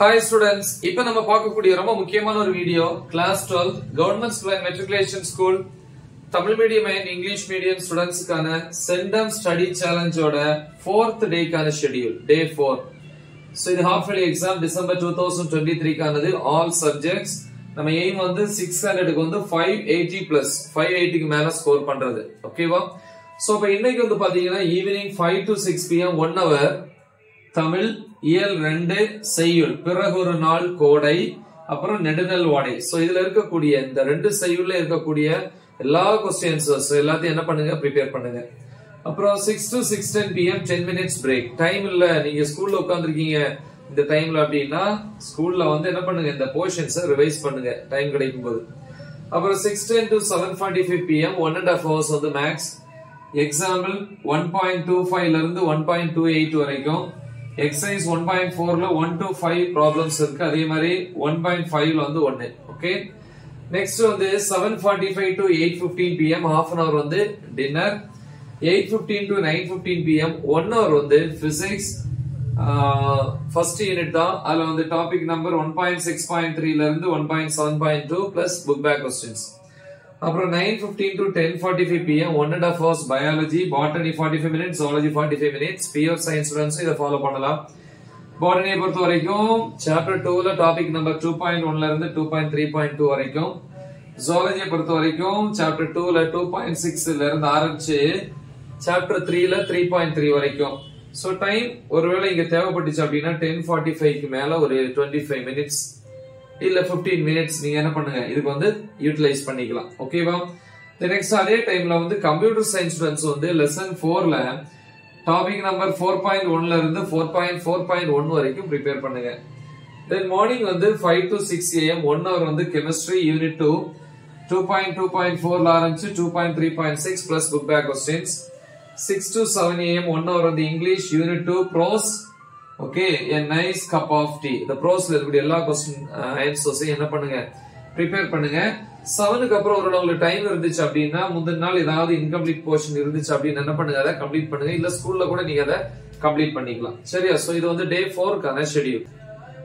Hi students இப்போ நம்ம பார்க்கக்கூடிய ரொம்ப முக்கியமான ஒரு video class 12 government matriculation school Tamil medium and English medium ஸ்டூடெண்ட்ஸ்க்கான centum study சேலஞ்சோட ஃபோர்த் டேக்கான ஷெட்யூல் டே ஃபோர் ஸோ இது half yearly exam December two thousand twenty த்ரீக்கானது all subjects நம்ம எய்ம் வந்து சிக்ஸ் ஹண்ட்ரடுக்கு வந்து ஃபைவ் எயிட்டி பிளஸ் ஃபைவ் எயிட்டிக்கு மேல score பண்றது. ஓகேவா ஸோ இப்போ இன்னைக்கு வந்து பாத்தீங்கன்னா evening five to six PM one hour Tamil இயல் ரெண்டு செய்யுள். பிறகு ஒரு நாள் கோடை அப்புறம் நெடுநல் வாடை. ஸோ இதுல இருக்கக்கூடிய இந்த ரெண்டு செய்யுள்ல இருக்கக்கூடிய எல்லா கொஸ்டின்ஸ் எல்லாத்தையும் என்ன பண்ணுங்க? ப்ரிப்பேர் பண்ணுங்க. அப்புறம் six to six ten PM ten minutes break time இல்ல. நீங்க ஸ்கூல்ல உட்காந்துருக்கீங்க இந்த டைம்ல அப்படின்னா ஸ்கூல்ல வந்து என்ன பண்ணுங்க? இந்த போர்ஷன்ஸை ரிவைஸ் பண்ணுங்க. டைம் கிடைக்கும் போது அப்புறம் six ten to seven forty five PM one and half hours வந்து maths example one point two ஃபைவ்ல இருந்து ஒன் பாயிண்ட் டூ எயிட் வரைக்கும் எக்ஸசைஸ் ஒன் பாயிண்ட் ஃபோர்ல ஒன் டு ஃபைவ் ப்ராப்ளம்ஸ் இருக்கு. அதே மாதிரி ஒன் பாயிண்ட் ஃபைவ்ல வந்து ஒன்னு ஓகே நெக்ஸ்ட் வந்து seven forty five to eight fifteen PM half an hour வந்து dinner eight fifteen to nine fifteen PM one hour வந்து பிசிக்ஸ் ஃபர்ஸ்ட் யூனிட் தான். அதுல வந்து topic number one point six point த்ரீல இருந்து one point seven point two plus book back questions அப்புறம் nine fifteen to ten forty five PM one and half hours biology botany forty five minutes zoology forty five minutes pure science students இதை follow பண்ணலாம். பாட்டனியை பொறுத்த வரைக்கும் chapter டூல topic number two point ஒன்ல இருந்து two point three point two வரைக்கும் ஜுவாலஜியை பொறுத்த வரைக்கும் சாப்டர் டூல டூ பாயிண்ட் சிக்ஸ்ல இருந்து ஆரம்பிச்சு சாப்டர் த்ரீல த்ரீ பாயிண்ட் த்ரீ வரைக்கும். ஸோ டைம் ஒருவேளை இங்க தேவைப்பட்டுச்சு அப்படின்னா டென் ஃபார்ட்டி ஃபைவ்க்கு மேல ஒரு டுவெண்ட்டி ஃபைவ் மினிட்ஸ் இல்ல 15 மினிட்ஸ் நீங்க என்ன பண்ணுங்க? இதுக்கு வந்து யூட்டிலைஸ் பண்ணிக்கலாம். ஓகேவா நெக்ஸ்ட் அதே டைம்ல வந்து கம்ப்யூட்டர் சயின்ஸ் ஸ்டூடெண்ட்ஸ் வந்து லெசன் ஃபோர்ல டாபிக் நம்பர் ஃபோர் பாயிண்ட் ஒன்ல இருந்து four point four point one வரைக்கும் ப்ரிப்பேர் பண்ணுங்க. தென் மார்னிங் வந்து five to six AM one hour வந்து chemistry unit two two point two point ஃபோர்ல ஆரம்பிச்சு two point three point six plus book back questions six to seven AM one hour வந்து English unit two prose okay a nice cup of tea இந்த ப்ரோஸ்ல இருக்கக்கூடிய எல்லா question ஆன்சர்ஸையும் uh, என்ன பண்ணுங்க? Prepare பண்ணுங்க. செவனுக்கு அப்புறம் ஒரு உங்களுக்கு டைம் இருந்துச்சு அப்படின்னா முந்தின நாள் ஏதாவது இன்கம்ப்ளீட் போர்ஷன் இருந்துச்சு அப்படின்னு என்ன பண்ணுங்க? அதை கம்ப்ளீட் பண்ணுங்க. இல்ல ஸ்கூல்ல கூட நீங்க அதை கம்ப்ளீட் பண்ணிக்கலாம். சரியா? சோ இது வந்து டே ஃபோருக்கான ஷெடியூல்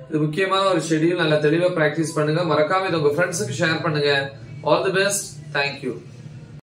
இது முக்கியமான ஒரு ஷெடியூல் நல்லா தெளிவா பிராக்டிஸ் பண்ணுங்க. மறக்காம இது உங்க ஃப்ரெண்ட்ஸுக்கு ஷேர் பண்ணுங்க. All the best thank you